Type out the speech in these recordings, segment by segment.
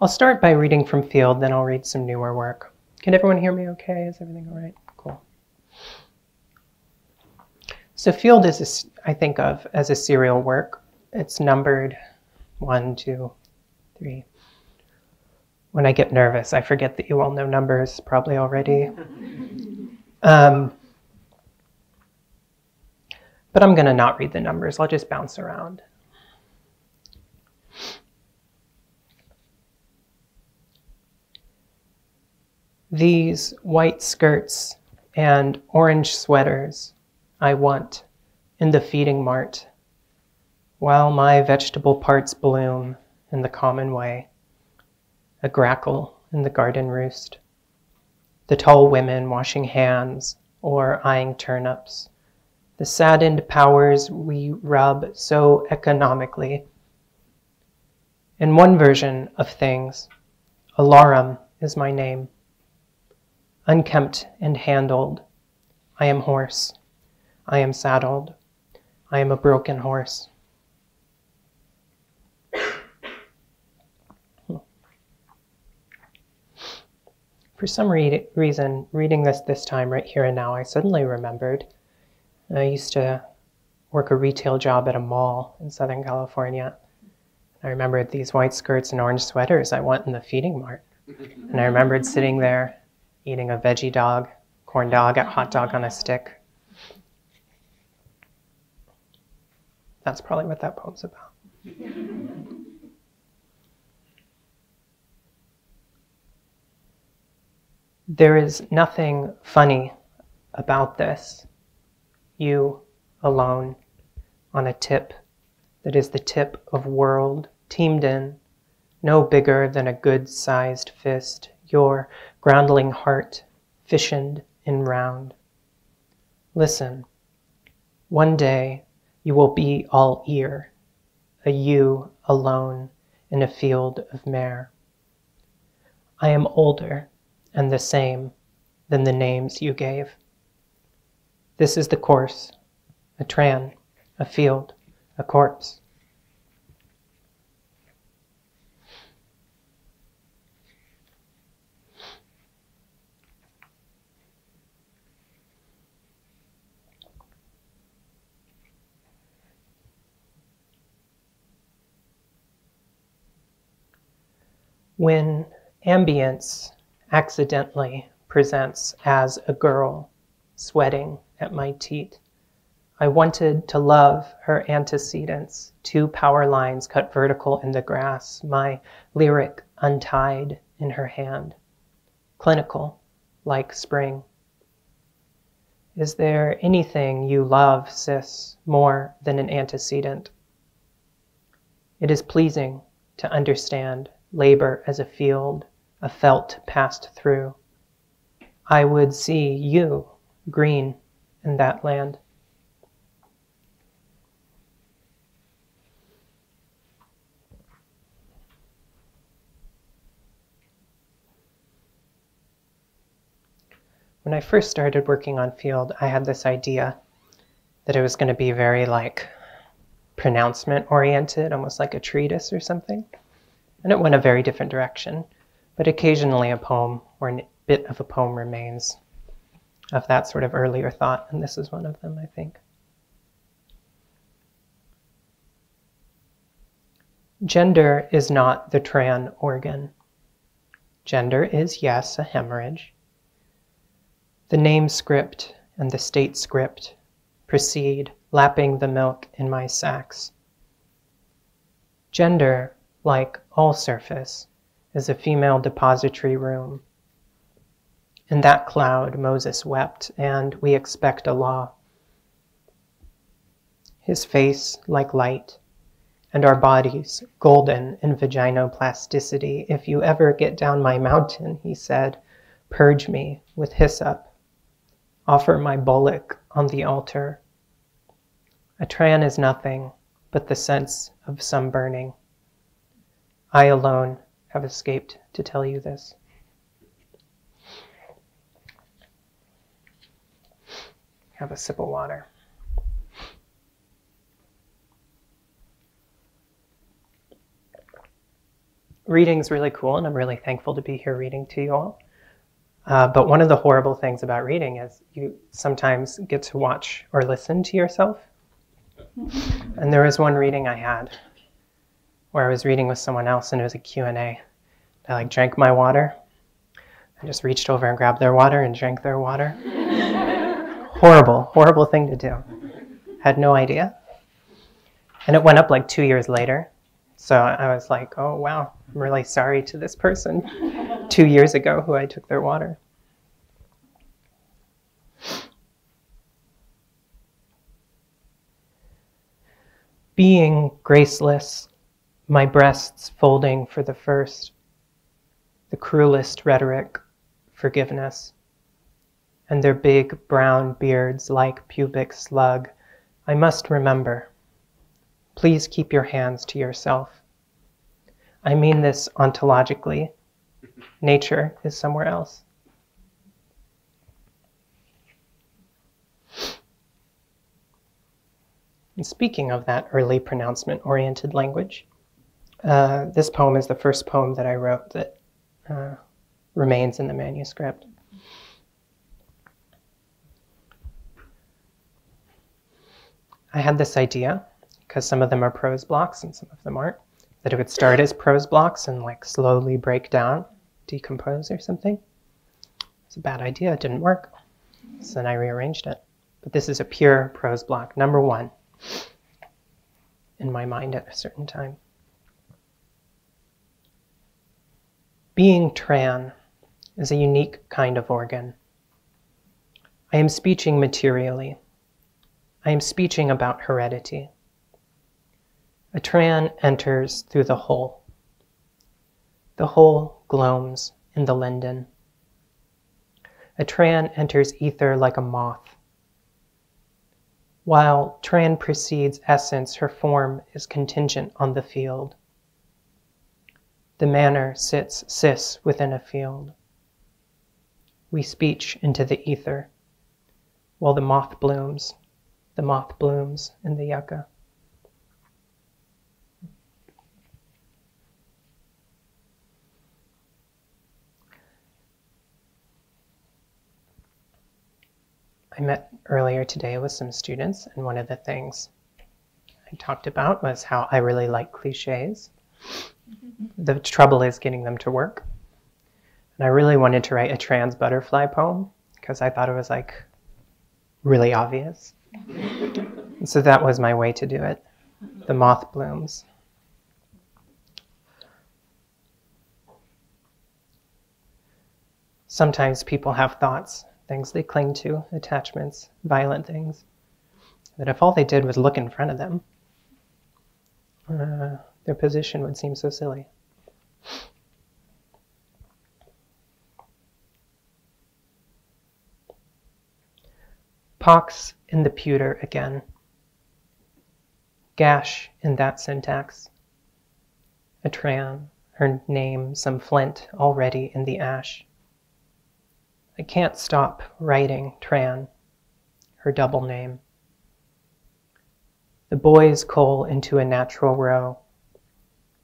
I'll start by reading from feeld, then I'll read some newer work. Can everyone hear me okay? Is everything all right? Cool. So feeld is, a, I think of as a serial work. It's numbered one, two, three. When I get nervous, I forget that you all know numbers probably already. Um, but I'm going to not read the numbers. I'll just bounce around. These white skirts and orange sweaters I want in the feeding mart, while my vegetable parts bloom in the common way, a grackle in the garden roost, the tall women washing hands or eyeing turnips, the saddened powers we rub so economically. In one version of things, Alarum is my name unkempt and handled. I am horse. I am saddled. I am a broken horse. For some re- reason, reading this this time, right here and now, I suddenly remembered I used to work a retail job at a mall in Southern California. I remembered these white skirts and orange sweaters I went in the feeding mart. And I remembered sitting there eating a veggie dog, corn dog, a hot dog on a stick. That's probably what that poem's about. there is nothing funny about this. You alone on a tip that is the tip of world teamed in, no bigger than a good sized fist, your groundling heart fissioned in round. Listen, one day you will be all ear, a you alone in a field of mare. I am older and the same than the names you gave. This is the course, a tran, a field, a corpse. When ambience accidentally presents as a girl sweating at my teat. I wanted to love her antecedents, two power lines cut vertical in the grass, my lyric untied in her hand, clinical like spring. Is there anything you love, sis, more than an antecedent? It is pleasing to understand labor as a feeld, a felt passed through. I would see you green in that land. When I first started working on field, I had this idea that it was going to be very like pronouncement oriented, almost like a treatise or something and it went a very different direction. But occasionally a poem or a bit of a poem remains of that sort of earlier thought, and this is one of them, I think. Gender is not the tran organ. Gender is, yes, a hemorrhage. The name script and the state script proceed, lapping the milk in my sacks. Gender like all surface, is a female depository room. In that cloud, Moses wept, and we expect a law. His face like light, and our bodies golden in vaginoplasticity. If you ever get down my mountain, he said, purge me with hyssop. Offer my bullock on the altar. A tran is nothing but the sense of some burning. I alone have escaped to tell you this. Have a sip of water. reading's really cool, and I'm really thankful to be here reading to you all. Uh, but one of the horrible things about reading is you sometimes get to watch or listen to yourself. And there was one reading I had where I was reading with someone else, and it was a Q&A. I like drank my water. I just reached over and grabbed their water and drank their water. horrible, horrible thing to do. Had no idea. And it went up like two years later. So I was like, oh, wow, I'm really sorry to this person two years ago who I took their water. Being graceless, my breasts folding for the first, the cruelest rhetoric, forgiveness, and their big brown beards like pubic slug, I must remember Please keep your hands to yourself. I mean this ontologically. Nature is somewhere else. And speaking of that early pronouncement oriented language, uh, this poem is the first poem that I wrote that uh, remains in the manuscript. I had this idea because some of them are prose blocks and some of them aren't, that it would start as prose blocks and like slowly break down, decompose or something. It's a bad idea, it didn't work. So then I rearranged it. But this is a pure prose block, number one, in my mind at a certain time. Being Tran is a unique kind of organ. I am speeching materially. I am speeching about heredity. A tran enters through the hole. The hole gloams in the linden. A tran enters ether like a moth. While tran precedes essence, her form is contingent on the field. The manor sits cis within a field. We speech into the ether, while the moth blooms, the moth blooms in the yucca. I met earlier today with some students, and one of the things I talked about was how I really like cliches. The trouble is getting them to work. And I really wanted to write a trans butterfly poem because I thought it was like really obvious. so that was my way to do it. The moth blooms. Sometimes people have thoughts things they cling to, attachments, violent things, that if all they did was look in front of them, uh, their position would seem so silly. Pox in the pewter again. Gash in that syntax. A tran, her name some flint already in the ash. I can't stop writing Tran, her double name. The boys coal into a natural row.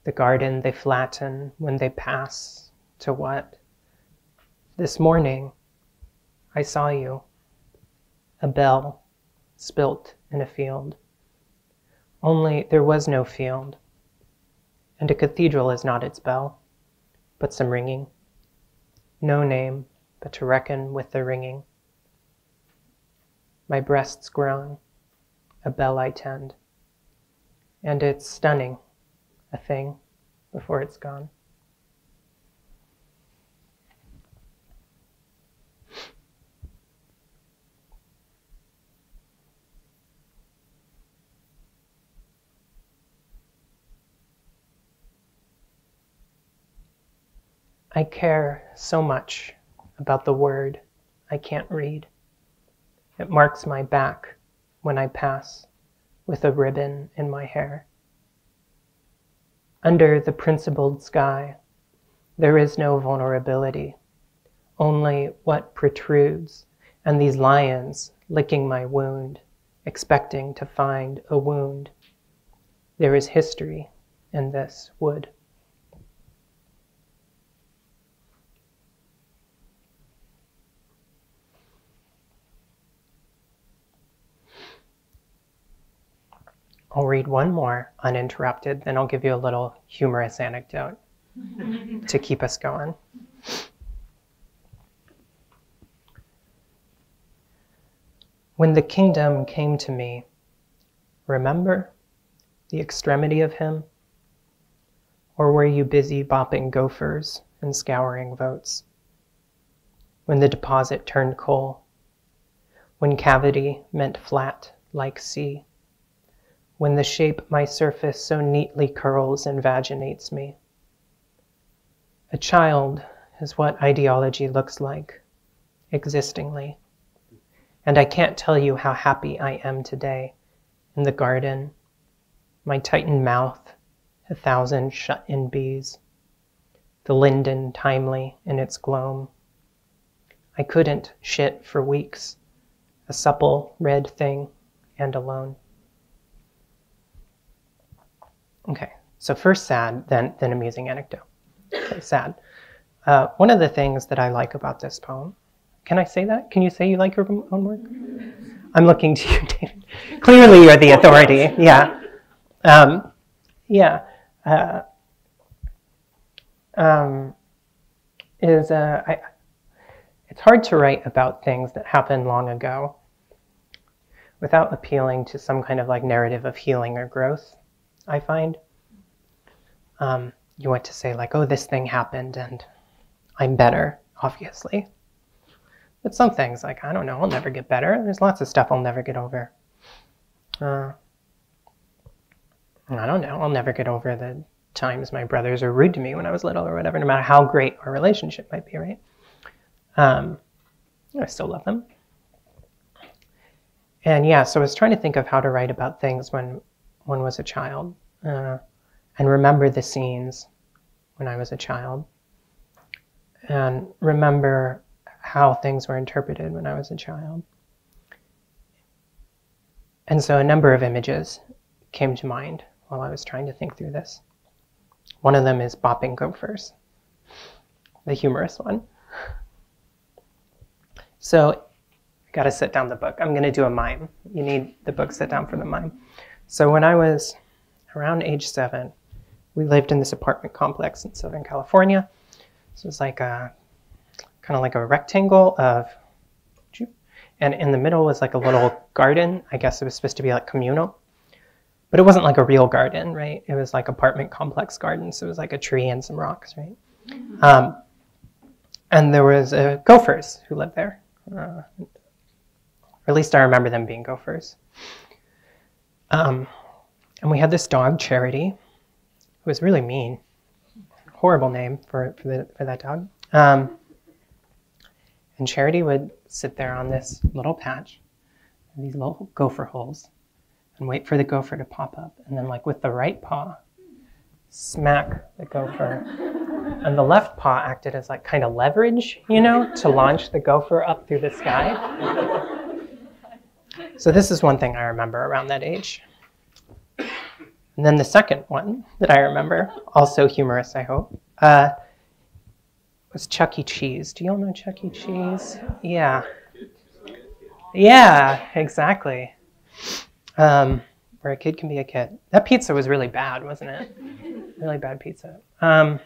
The garden they flatten when they pass to what? This morning I saw you. A bell spilt in a field. Only there was no field, and a cathedral is not its bell, but some ringing. No name, but to reckon with the ringing. My breast's grown, a bell I tend, and it's stunning, a thing, before it's gone. I care so much about the word I can't read. It marks my back when I pass with a ribbon in my hair. Under the principled sky, there is no vulnerability, only what protrudes, and these lions licking my wound, expecting to find a wound. There is history in this wood. I'll read one more uninterrupted, then I'll give you a little humorous anecdote to keep us going. When the kingdom came to me, remember the extremity of him? Or were you busy bopping gophers and scouring votes? When the deposit turned coal, when cavity meant flat like sea, when the shape my surface so neatly curls and vaginates me. A child is what ideology looks like, existingly. And I can't tell you how happy I am today in the garden, my tightened mouth, a thousand shut in bees, the linden timely in its gloam. I couldn't shit for weeks, a supple red thing and alone. Okay, so first sad, then, then amusing anecdote. Okay, sad. Uh, one of the things that I like about this poem can I say that? Can you say you like your own work? I'm looking to you, David. Clearly, you're the authority. Yeah. Um, yeah. Uh, um, is uh, I, it's hard to write about things that happened long ago without appealing to some kind of like narrative of healing or growth. I find um, you want to say like, oh, this thing happened and I'm better, obviously. But some things, like, I don't know, I'll never get better. There's lots of stuff I'll never get over. Uh, I don't know, I'll never get over the times my brothers were rude to me when I was little or whatever, no matter how great our relationship might be, right? Um, I still love them. And yeah, so I was trying to think of how to write about things when one was a child uh, and remember the scenes when I was a child and remember how things were interpreted when I was a child. And so a number of images came to mind while I was trying to think through this. One of them is bopping gophers, the humorous one. So I got to set down the book. I'm going to do a mime. You need the book set down for the mime. So when I was around age seven, we lived in this apartment complex in Southern California. So it was like a kind of like a rectangle of, and in the middle was like a little garden. I guess it was supposed to be like communal, but it wasn't like a real garden, right? It was like apartment complex garden. So it was like a tree and some rocks, right? Um, and there was uh, gophers who lived there. Uh, at least I remember them being gophers. Um, and we had this dog, Charity, who was really mean. Horrible name for, for, the, for that dog. Um, and Charity would sit there on this little patch, these little gopher holes, and wait for the gopher to pop up. And then, like with the right paw, smack the gopher. And the left paw acted as like kind of leverage, you know, to launch the gopher up through the sky. So this is one thing I remember around that age. And then the second one that I remember, also humorous, I hope, uh, was Chuck E. Cheese. Do you all know Chuck E. Cheese? Yeah. Yeah, exactly. Um, where a kid can be a kid. That pizza was really bad, wasn't it? Really bad pizza. Um,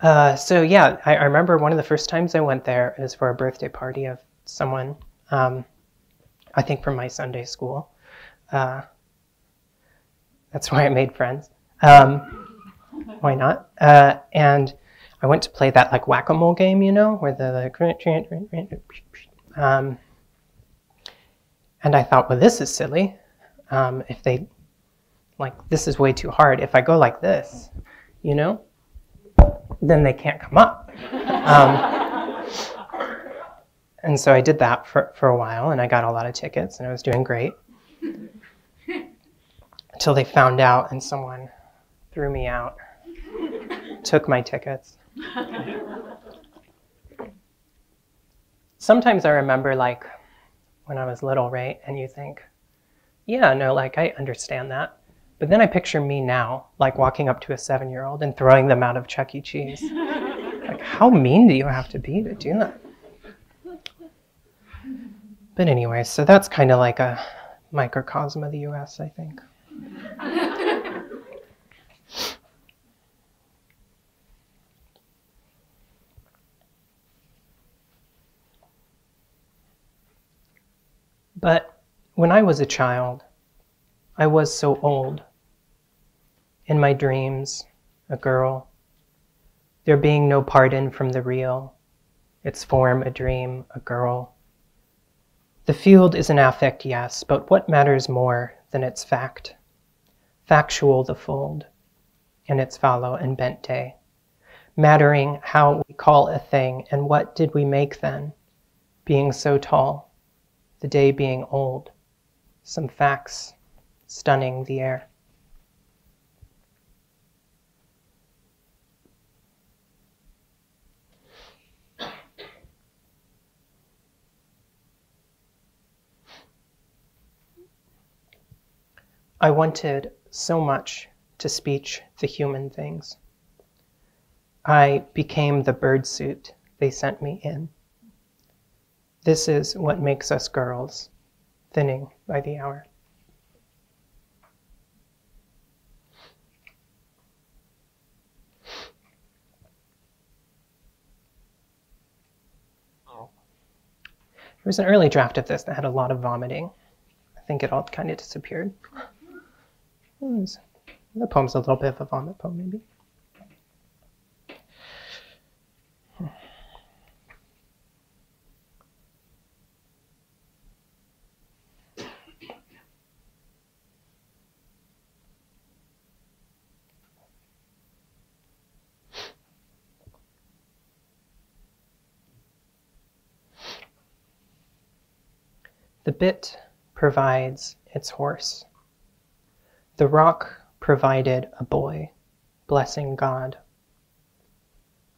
uh, so yeah, I, I, remember one of the first times I went there is for a birthday party of someone, um, I think from my Sunday school. Uh, that's why I made friends. Um, why not? Uh, and I went to play that like whack-a-mole game, you know, where the like, um, and I thought, well, this is silly. Um, if they like, this is way too hard. If I go like this, you know, then they can't come up. And so I did that for, for a while, and I got a lot of tickets, and I was doing great. Until they found out, and someone threw me out took my tickets. Sometimes I remember, like, when I was little, right? And you think, yeah, no, like, I understand that. But then I picture me now, like, walking up to a seven year old and throwing them out of Chuck E. Cheese. like, how mean do you have to be to do that? But anyway, so that's kind of like a microcosm of the US, I think. but when I was a child, I was so old. In my dreams, a girl, there being no pardon from the real, its form a dream, a girl. The field is an affect, yes, but what matters more than its fact? Factual the fold, and its follow and bent day. Mattering how we call a thing, and what did we make then, being so tall, the day being old, some facts stunning the air. I wanted so much to speech the human things. I became the bird suit they sent me in. This is what makes us girls, thinning by the hour. There was an early draft of this that had a lot of vomiting. I think it all kind of disappeared. The poem's a little bit of a vomit poem, maybe. The bit provides its horse. The rock provided a boy, blessing God.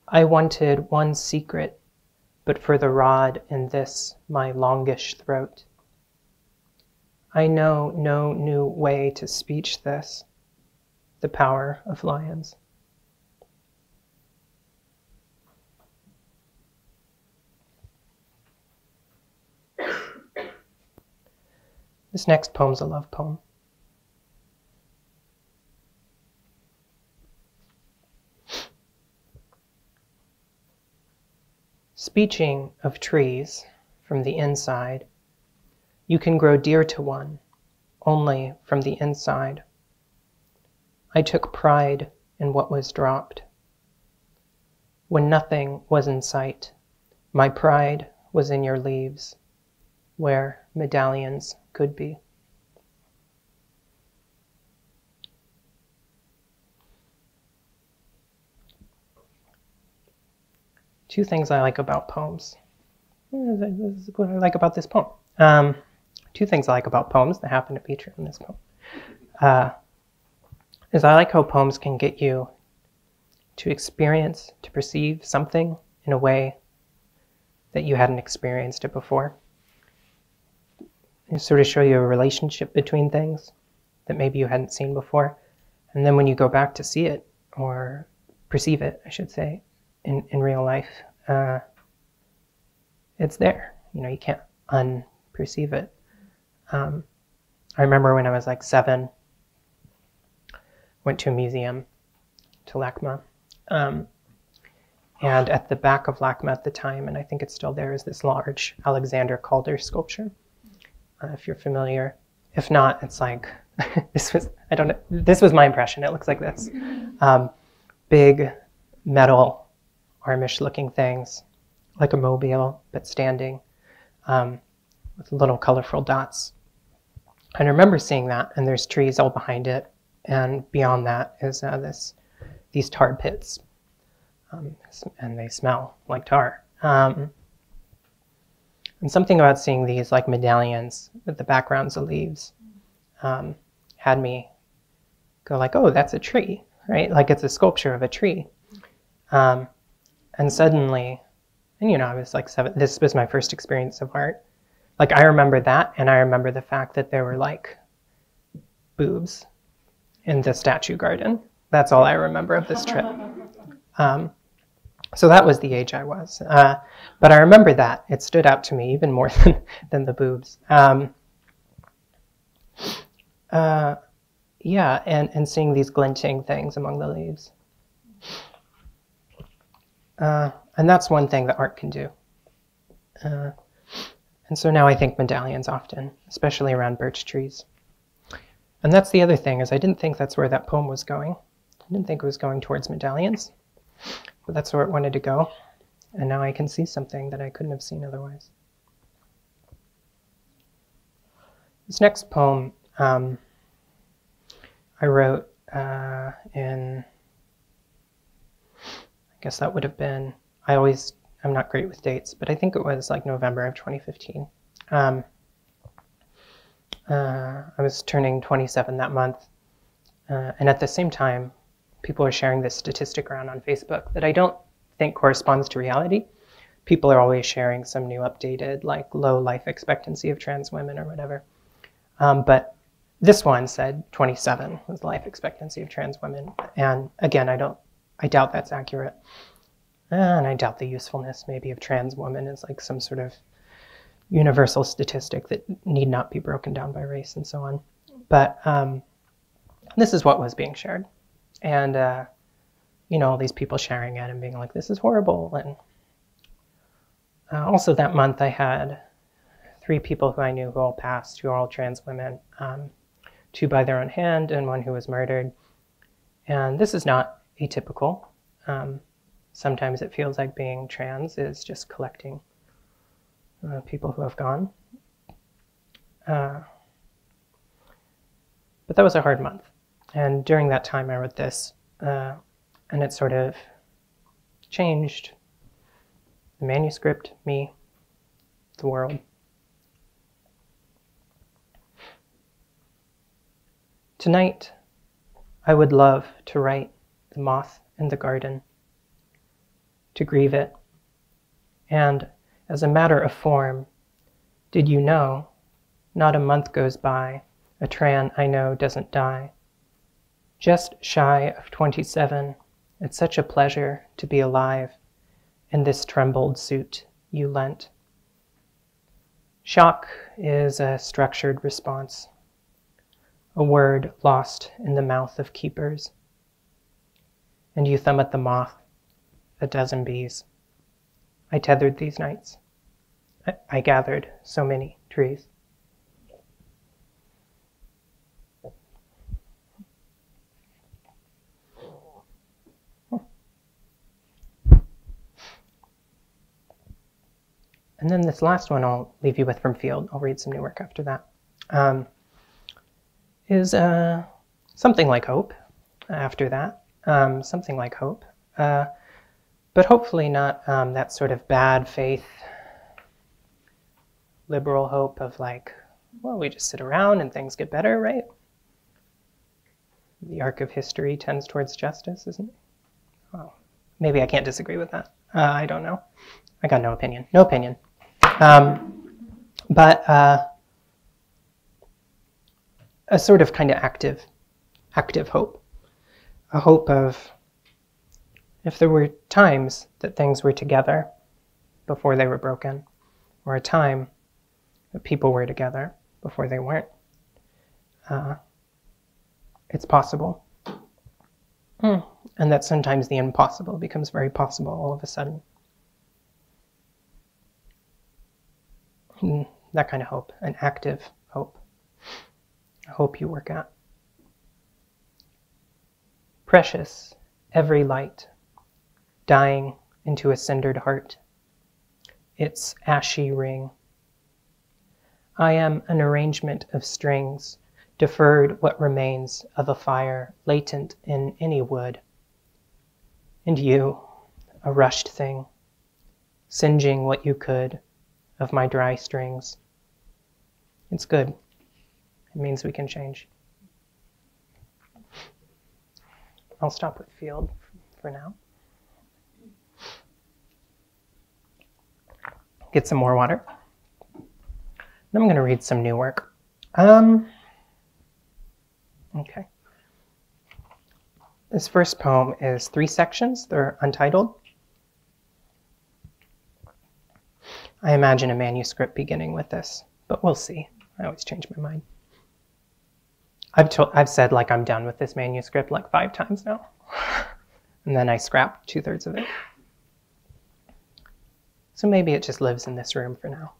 I wanted one secret, but for the rod in this my longish throat. I know no new way to speech this, the power of lions. This next poem's a love poem. Speeching of trees from the inside, you can grow dear to one only from the inside. I took pride in what was dropped. When nothing was in sight, my pride was in your leaves, where medallions could be. Two things I like about poems. This is what I like about this poem. Um, two things I like about poems that happen to feature in this poem. Uh, is I like how poems can get you to experience, to perceive something in a way that you hadn't experienced it before. They sort of show you a relationship between things that maybe you hadn't seen before. And then when you go back to see it, or perceive it, I should say, in, in real life, uh, it's there. You know, you can't unperceive it. Um, I remember when I was like seven, went to a museum to LACMA. Um, and at the back of LACMA at the time, and I think it's still there, is this large Alexander Calder sculpture. Uh, if you're familiar. If not, it's like, this was, I don't know, this was my impression. It looks like this. Um, big metal Amish looking things, like a mobile, but standing um, with little colorful dots. And I remember seeing that, and there's trees all behind it, and beyond that is uh, this these tar pits, um, and they smell like tar. Um, and something about seeing these like medallions with the backgrounds of leaves um, had me go like, oh, that's a tree, right? Like it's a sculpture of a tree. Um, and suddenly, and you know, I was like seven, this was my first experience of art. Like I remember that, and I remember the fact that there were like boobs in the statue garden. That's all I remember of this trip. Um, so that was the age I was. Uh, but I remember that. It stood out to me even more than, than the boobs. Um, Uh, yeah, and, and seeing these glinting things among the leaves. Uh, and that's one thing that art can do. Uh, and so now I think medallions often, especially around birch trees. And that's the other thing, is I didn't think that's where that poem was going. I didn't think it was going towards medallions, but that's where it wanted to go. And now I can see something that I couldn't have seen otherwise. This next poem um, I wrote uh, in, guess that would have been, I always, I'm not great with dates, but I think it was like November of 2015. Um, uh, I was turning 27 that month. Uh, and at the same time, people are sharing this statistic around on Facebook that I don't think corresponds to reality. People are always sharing some new updated, like low life expectancy of trans women or whatever. Um, but this one said 27 was life expectancy of trans women. And again, I don't, I doubt that's accurate. And I doubt the usefulness maybe of trans women is like some sort of universal statistic that need not be broken down by race and so on. But um, this is what was being shared. And, uh, you know, all these people sharing it and being like, this is horrible. And uh, also that month I had three people who I knew who all passed, who are all trans women, um, two by their own hand and one who was murdered. And this is not atypical. Um, sometimes it feels like being trans is just collecting uh, people who have gone. Uh, but that was a hard month. And during that time, I wrote this, uh, and it sort of changed the manuscript, me, the world. Tonight, I would love to write the moth in the garden, to grieve it, and as a matter of form. Did you know? Not a month goes by, a Tran I know doesn't die. Just shy of 27, it's such a pleasure to be alive in this trembled suit you lent. Shock is a structured response, a word lost in the mouth of keepers. And you thumb at the moth, a dozen bees. I tethered these nights. I gathered so many trees. And then this last one I'll leave you with from feeld. I'll read some new work after that. Um, is uh, something like hope after that. Um, something like hope. Uh, but hopefully not um, that sort of bad faith liberal hope of like, well, we just sit around and things get better, right? The arc of history tends towards justice, isn't it? Well, maybe I can't disagree with that. Uh, I don't know. I got no opinion. No opinion. Um, but uh, a sort of kind of active, active hope. A hope of if there were times that things were together before they were broken, or a time that people were together before they weren't. Uh, it's possible. Mm. And that sometimes the impossible becomes very possible all of a sudden. Mm. That kind of hope, an active hope, a hope you work at. Precious, every light, dying into a cindered heart, its ashy ring I am an arrangement of strings, deferred what remains of a fire latent in any wood. And you, a rushed thing, singeing what you could of my dry strings. It's good. It means we can change. I'll stop with feeld for now. Get some more water. I'm going to read some new work. Um, okay. This first poem is three sections. They're untitled. I imagine a manuscript beginning with this, but we'll see. I always change my mind. I've told, I've said like I'm done with this manuscript like five times now, and then I scrap two thirds of it. So maybe it just lives in this room for now.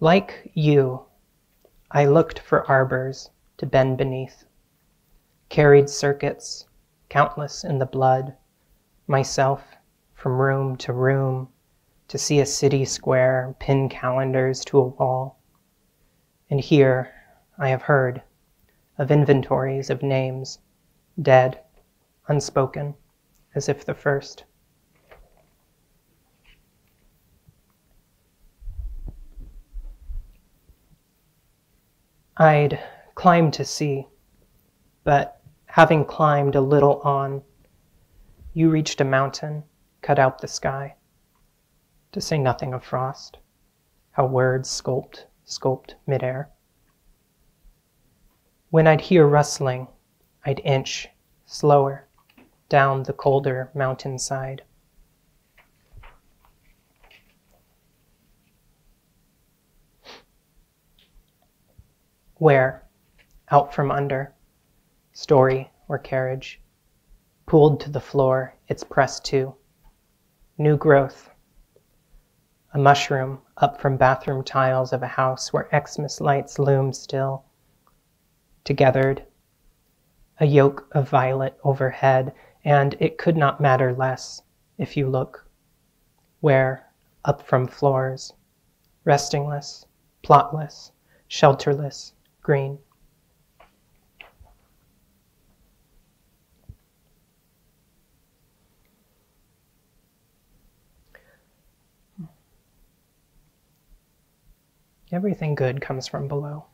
Like you, I looked for arbors to bend beneath, carried circuits, countless in the blood, myself from room to room, to see a city square, pin calendars to a wall. And here I have heard of inventories of names, dead, unspoken, as if the first. I'd climb to see, but having climbed a little on, you reached a mountain, cut out the sky, to say nothing of frost, how words sculpt, sculpt midair. When I'd hear rustling, I'd inch slower down the colder mountainside. Where, out from under, story or carriage, pulled to the floor, it's pressed to, new growth, a mushroom up from bathroom tiles of a house where Xmas lights loom still. Togethered, a yoke of violet overhead, and it could not matter less if you look. Where, up from floors, restingless, plotless, shelterless, green. Everything good comes from below.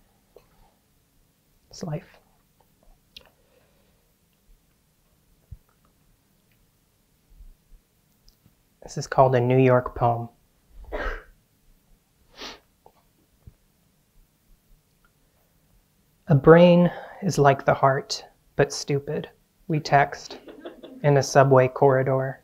It's life. This is called a New York poem. A brain is like the heart, but stupid. We text in a subway corridor.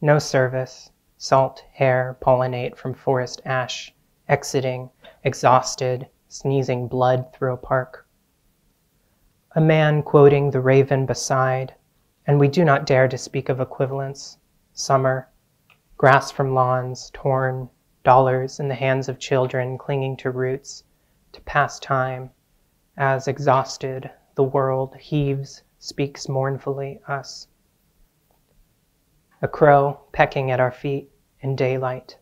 No service, salt, hair, pollinate from forest ash, exiting exhausted, sneezing blood through a park. A man quoting the raven beside, and we do not dare to speak of equivalents. Summer, grass from lawns, torn, dollars in the hands of children clinging to roots, to pass time, as exhausted the world heaves, speaks mournfully us. A crow pecking at our feet in daylight,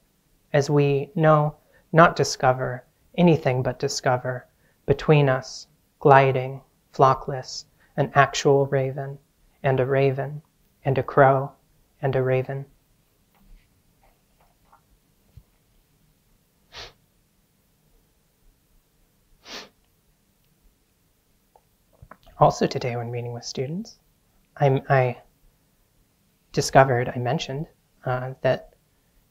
as we, no, not discover, anything but discover, between us, gliding, flockless, an actual raven, and a raven, and a crow, and a raven. Also today when meeting with students, I, I discovered, I mentioned, uh, that,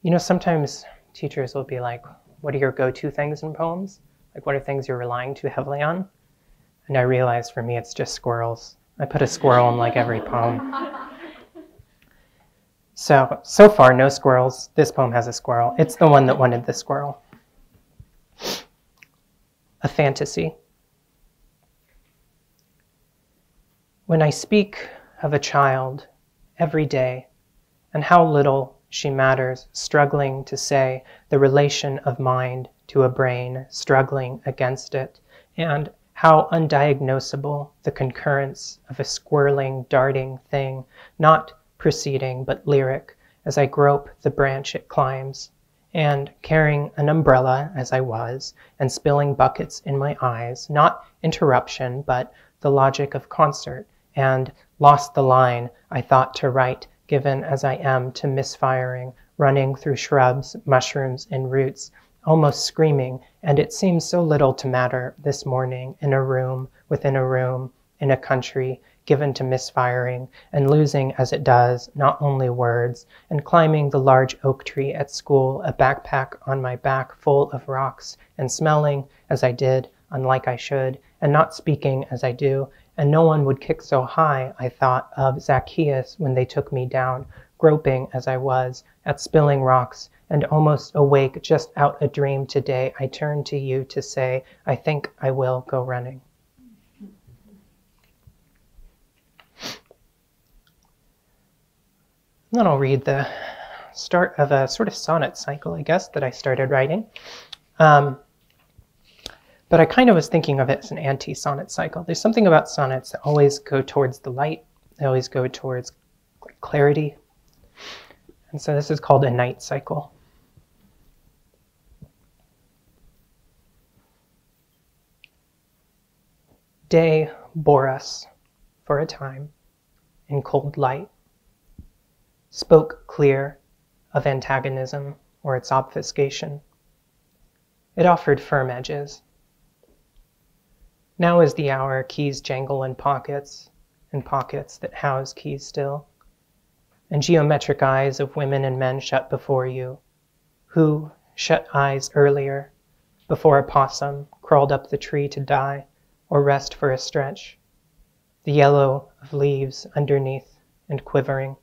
you know, sometimes teachers will be like, what are your go-to things in poems? Like what are things you're relying too heavily on? And I realized for me it's just squirrels. I put a squirrel in like every poem. So, so far no squirrels. This poem has a squirrel. It's the one that wanted the squirrel. A fantasy. When I speak of a child every day and how little she matters, struggling to say the relation of mind to a brain, struggling against it, and how undiagnosable the concurrence of a squirreling, darting thing, not proceeding but lyric, as I grope the branch it climbs, and carrying an umbrella as I was, and spilling buckets in my eyes, not interruption, but the logic of concert, and lost the line I thought to write given as I am to misfiring, running through shrubs, mushrooms, and roots, almost screaming, and it seems so little to matter this morning in a room within a room in a country given to misfiring and losing as it does not only words and climbing the large oak tree at school a backpack on my back full of rocks and smelling as I did unlike I should and not speaking as I do and no one would kick so high, I thought of Zacchaeus when they took me down, groping as I was, at spilling rocks and almost awake, just out a dream today, I turn to you to say, I think I will go running. Then I'll read the start of a sort of sonnet cycle, I guess, that I started writing. Um, but I kind of was thinking of it as an anti sonnet cycle. There's something about sonnets that always go towards the light, they always go towards clarity. And so this is called a night cycle. Day bore us for a time in cold light, spoke clear of antagonism or its obfuscation. It offered firm edges. Now is the hour keys jangle in pockets, and pockets that house keys still, and geometric eyes of women and men shut before you, who shut eyes earlier, before a possum crawled up the tree to die or rest for a stretch, the yellow of leaves underneath and quivering.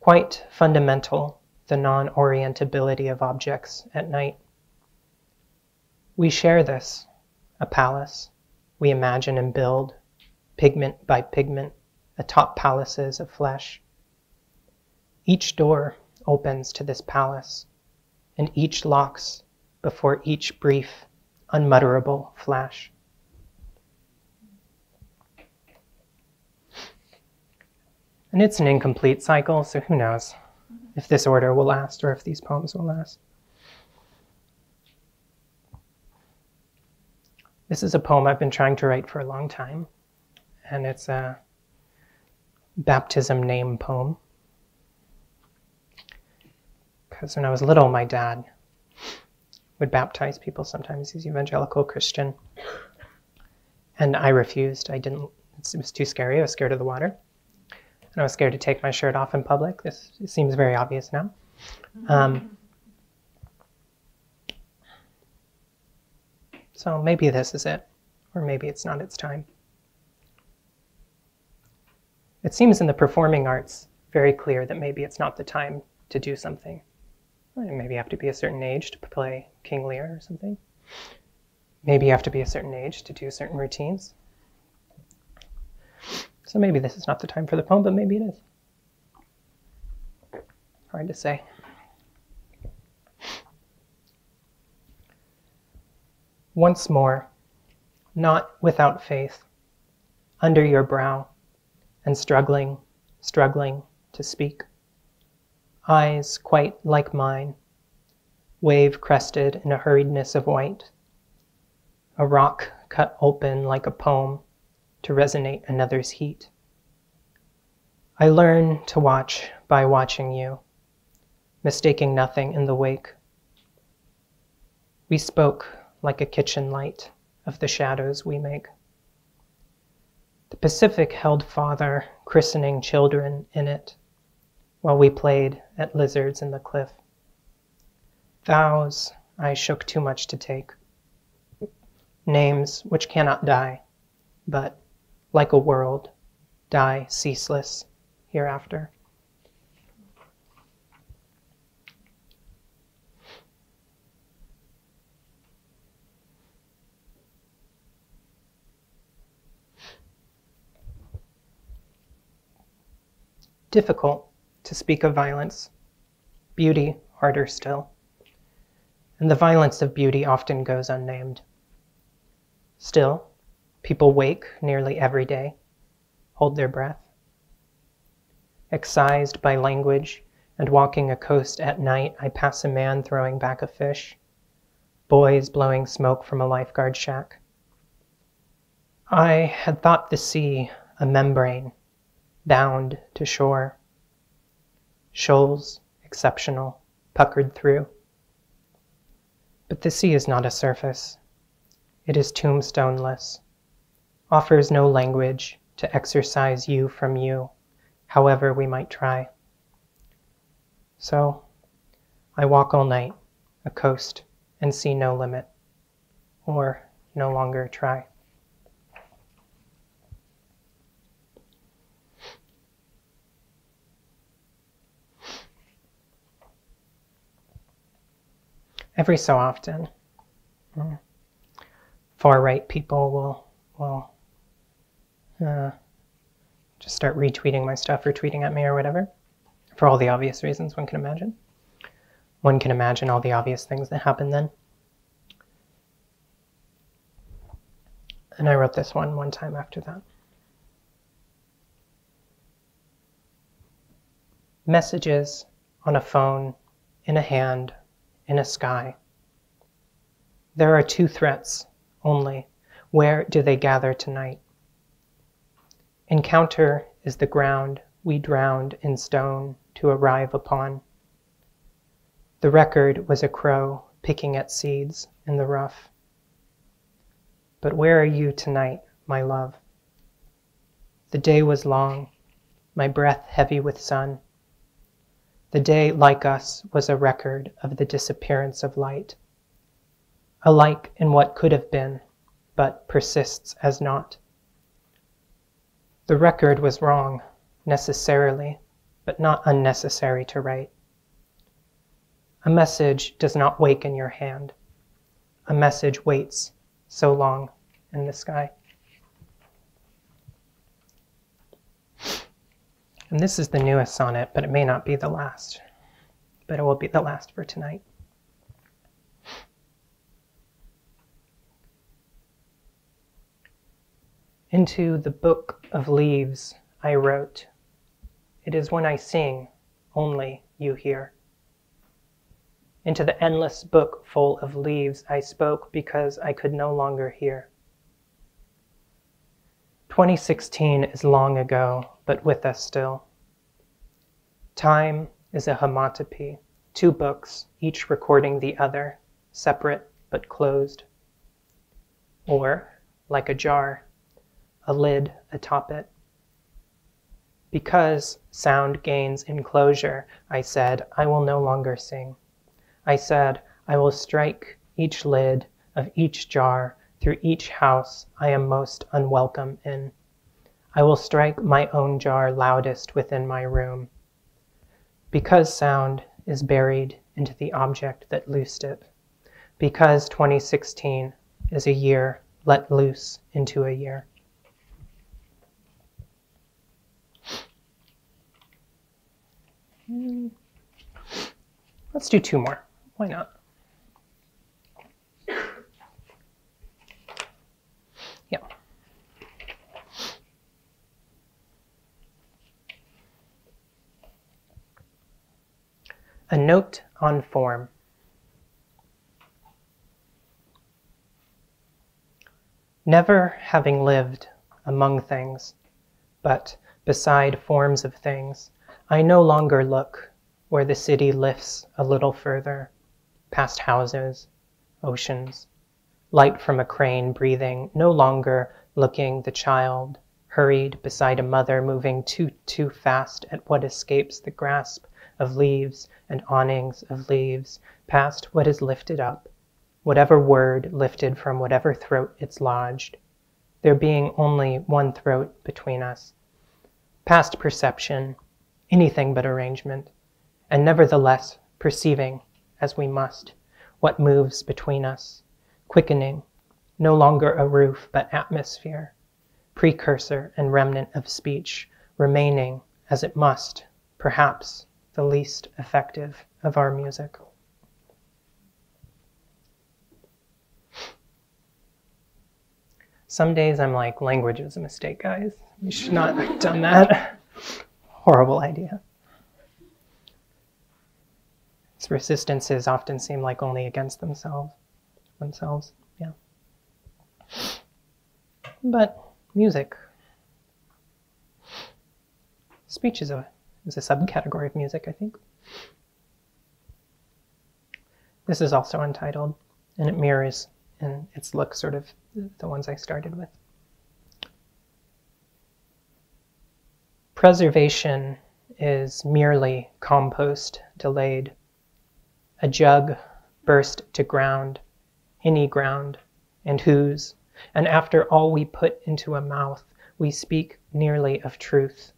Quite fundamental, the non orientability of objects at night. We share this, a palace. We imagine and build, pigment by pigment, atop palaces of flesh. Each door opens to this palace, and each locks before each brief, unmutterable flash. And it's an incomplete cycle, so who knows if this order will last or if these poems will last. This is a poem I've been trying to write for a long time, and it's a baptism name poem. Because when I was little, my dad would baptize people sometimes. He's evangelical Christian. And I refused. I didn't, it was too scary. I was scared of the water. And I was scared to take my shirt off in public. This seems very obvious now. Um, So maybe this is it, or maybe it's not its time. It seems in the performing arts very clear that maybe it's not the time to do something. Maybe you have to be a certain age to play King Lear or something. Maybe you have to be a certain age to do certain routines. So maybe this is not the time for the poem, but maybe it is. Hard to say. Once more, not without faith, under your brow, and struggling, struggling to speak. Eyes quite like mine, wave crested in a hurriedness of white. A rock cut open like a poem to resonate another's heat. I learn to watch by watching you, mistaking nothing in the wake. We spoke like a kitchen light of the shadows we make. The Pacific held father christening children in it while we played at lizards in the cliff. Vows I shook too much to take. Names which cannot die, but, like a world, die ceaseless hereafter. Difficult to speak of violence, beauty harder still. And the violence of beauty often goes unnamed. Still, people wake nearly every day, hold their breath. Excised by language and walking a coast at night, I pass a man throwing back a fish, boys blowing smoke from a lifeguard shack. I had thought the sea a membrane bound to shore. Shoals, exceptional, puckered through. But the sea is not a surface. It is tombstoneless, offers no language to exorcise you from you, however we might try. So, I walk all night, a coast, and see no limit, or no longer try. Every so often, mm, far right people will will uh, just start retweeting my stuff or tweeting at me or whatever, for all the obvious reasons one can imagine. One can imagine all the obvious things that happen then. And I wrote this one one time after that. Messages on a phone, in a hand, in a sky. There are two threats only. Where do they gather tonight? Encounter is the ground we drowned in stone to arrive upon. The record was a crow picking at seeds in the rough. But where are you tonight, my love? The day was long, my breath heavy with sun. The day, like us, was a record of the disappearance of light. Alike in what could have been, but persists as not. The record was wrong, necessarily, but not unnecessary to write. A message does not wake in your hand. A message waits so long in the sky. And this is the newest sonnet, but it may not be the last. But it will be the last for tonight. Into the book of leaves I wrote, It is when I sing only you hear. Into the endless book full of leaves I spoke because I could no longer hear. 2016 is long ago, but with us still. Time is a homotopy, two books, each recording the other, separate but closed. Or, like a jar, a lid atop it. Because sound gains enclosure, I said, I will no longer sing. I said, I will strike each lid of each jar through each house I am most unwelcome in. I will strike my own jar loudest within my room. Because sound is buried into the object that loosed it. Because 2016 is a year let loose into a year. Hmm. Let's do two more. Why not? A note on form. Never having lived among things, but beside forms of things, I no longer look where the city lifts a little further, past houses, oceans, light from a crane breathing, no longer looking the child, hurried beside a mother moving too, too fast at what escapes the grasp of leaves and awnings of leaves, past what is lifted up, whatever word lifted from whatever throat it's lodged, there being only one throat between us, past perception, anything but arrangement, and nevertheless perceiving, as we must, what moves between us, quickening, no longer a roof but atmosphere, precursor and remnant of speech, remaining, as it must, perhaps, the least effective of our music. Some days I'm like, language was a mistake, guys. We should not have done that. Horrible idea. Its resistances often seem like only against themselves. Themselves, yeah. But music. Speech is a is a subcategory of music, I think. This is also untitled, and it mirrors in its look sort of the ones I started with. Preservation is merely compost delayed. A jug burst to ground, any ground, and whose, and after all we put into a mouth, we speak nearly of truth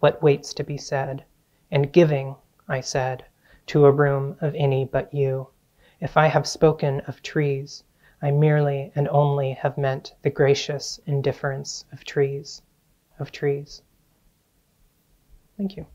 what waits to be said, and giving, I said, to a room of any but you, If I have spoken of trees, I merely and only have meant the gracious indifference of trees, of trees. Thank you.